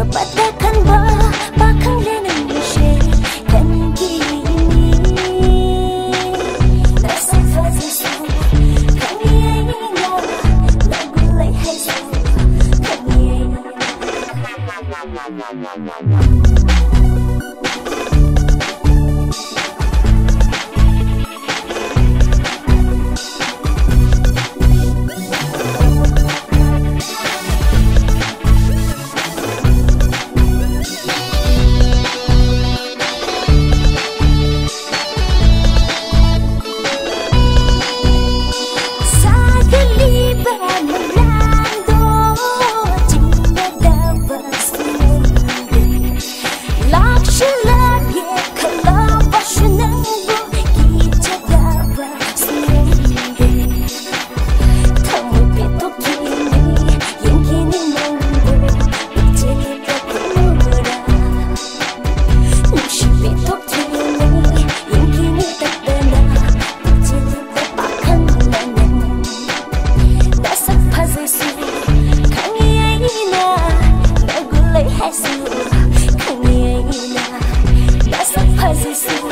Kan ba bakang lenang she kan gini Nasa fazi su kan ye ni This is the